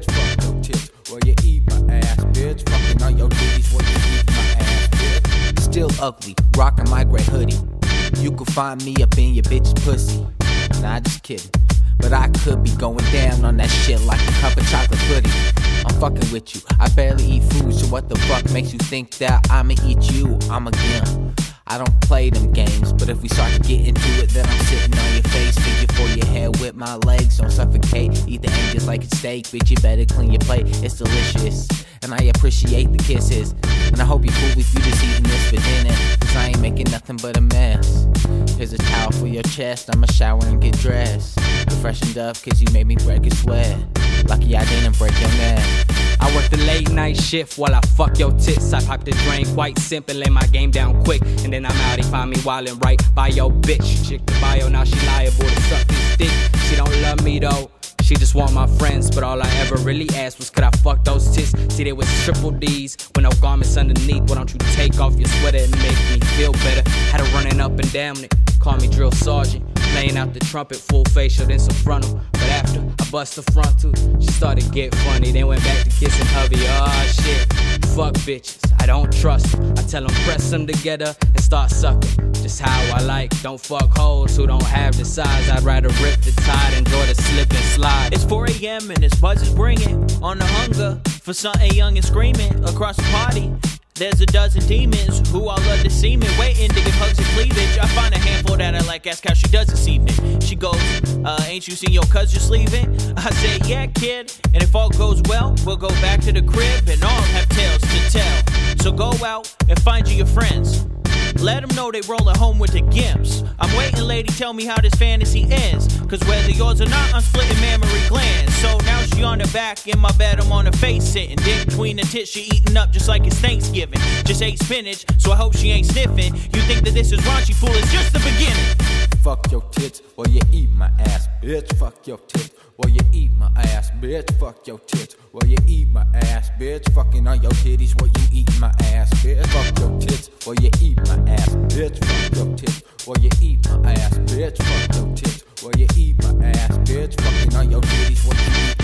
bitch. Fuck tits while you eat my ass, bitch. Fucking your you eat my ass, bitch. Still ugly, rocking my gray hoodie. You can find me up in your bitch's pussy. Nah, just kidding. But I could be going down on that shit like a cup of chocolate pudding. I'm fucking with you. I barely eat food, so what the fuck makes you think that I'ma eat you? I'm a gimp. I don't play them games, but if we start to get into it, then I'm sitting on your face. Figure for your head with my legs, don't suffocate. Eat the end just like a steak, bitch. You better clean your plate, it's delicious. And I appreciate the kisses. And I hope you're cool with you just eating this for dinner. Cause I ain't making nothing but a mess. Here's a towel for your chest, I'ma shower and get dressed. You're freshened up cause you made me break a sweat. Lucky I didn't break your neck. I work the late night shift while I fuck your tits. I pop the drain quite simple, lay my game down quick. And then I'm out, they find me wildin' right by your bitch. Chick the bio, now she liable to suck this dick. She don't love me though. She just want my friends, but all I ever really asked was could I fuck those tits? See, they was triple D's with no garments underneath. Why don't you take off your sweater and make me feel better? Had her running up and down it, call me drill sergeant. Playing out the trumpet, full facial, then some frontal. But after I bust the frontal, she started get funny. Then went back to kissing hubby. Oh shit, fuck bitches, I don't trust them. I tell them press them together and start sucking. Just how I like. Don't fuck hoes who don't have the size. I'd rather rip the tide, enjoy the slip and slide. It's 4 a.m. and this buzz is bringing on the hunger for something young and screaming across the party. There's a dozen demons who all love the semen, waiting to give hugs and cleavage. I find a handful that I like, ask how she does this evening. She goes, uh, Ain't you seen your cousin sleeping? I say, Yeah, kid. And if all goes well, we'll go back to the crib and all have tales to tell. So go out and find you your friends. Let them know they rolling home with the gimps. I'm waiting, lady, tell me how this fantasy ends. Cause whether yours or not, I'm splitting mammary glands. So now she on the back, in my bed, I'm on her face sitting. Dick between the tits, she eating up just like it's Thanksgiving. Just ate spinach, so I hope she ain't sniffing. You think that this is raunchy, fool, it's just the beginning. Fuck your tits while you eat my ass, bitch. Fuck your tits while you eat my ass, bitch. Fuck your tits while you eat my ass, bitch. Fucking on your titties while you eat my ass, bitch. Fuck your tits while you eat my ass, bitch. Fuck your tits while you eat my ass, bitch. Fuck your tits while you eat my ass, bitch. Fucking on your titties while you eat